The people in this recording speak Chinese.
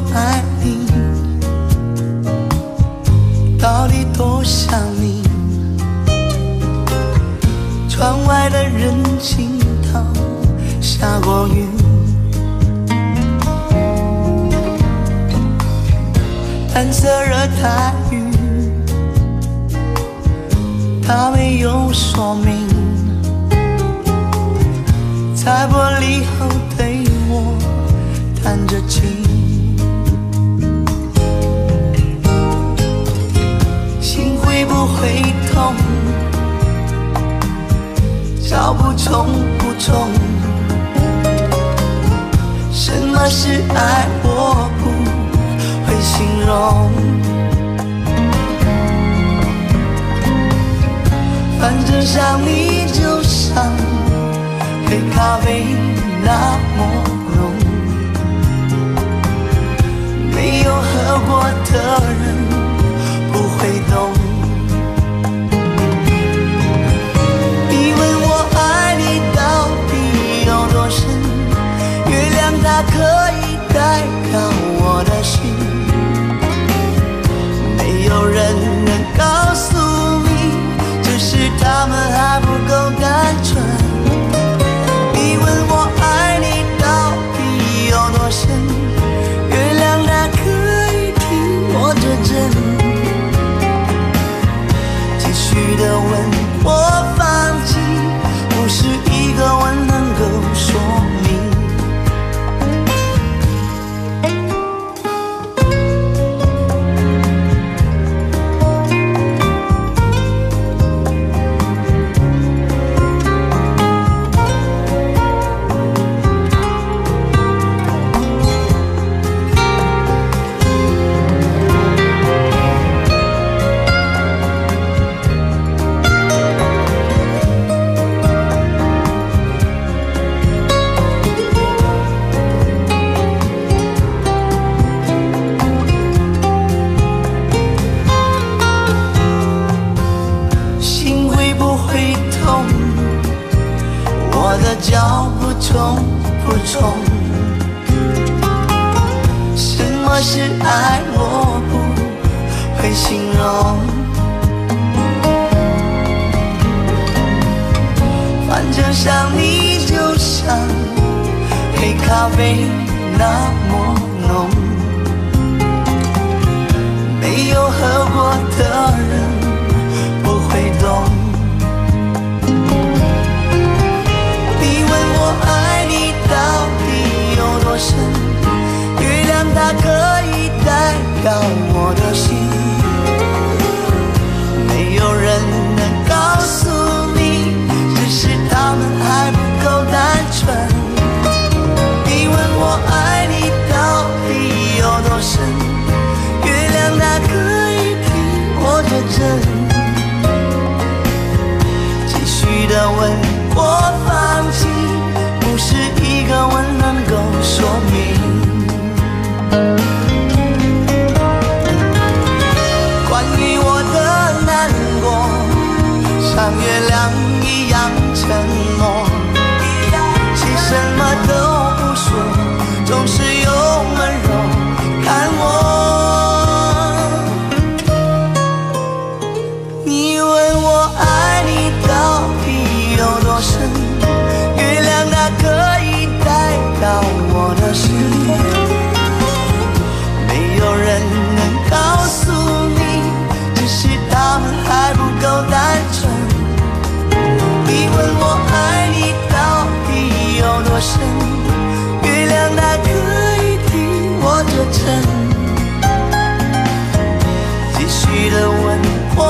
我爱你，到底多想你？窗外的人行道下过雨，蓝色热带雨，它没有说明，在玻璃后。不中不中，什么是爱？我不会形容。反正想你就像黑咖啡那么浓，没有喝过的人不会懂。的脚步重不重？什么是爱？我不会形容。反正想你就像黑咖啡问，我放弃，不是一个吻能够说明。关于我的难过，像月亮一样沉默，月亮它可以替我作证。继续的问，我